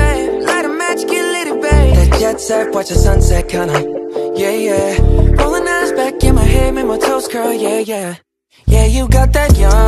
babe. Light a match, get lit, it, babe. That jet set, watch the sunset, kinda. Yeah, yeah. Rolling eyes back in my head, make my toes curl, yeah, yeah. Yeah, you got that young.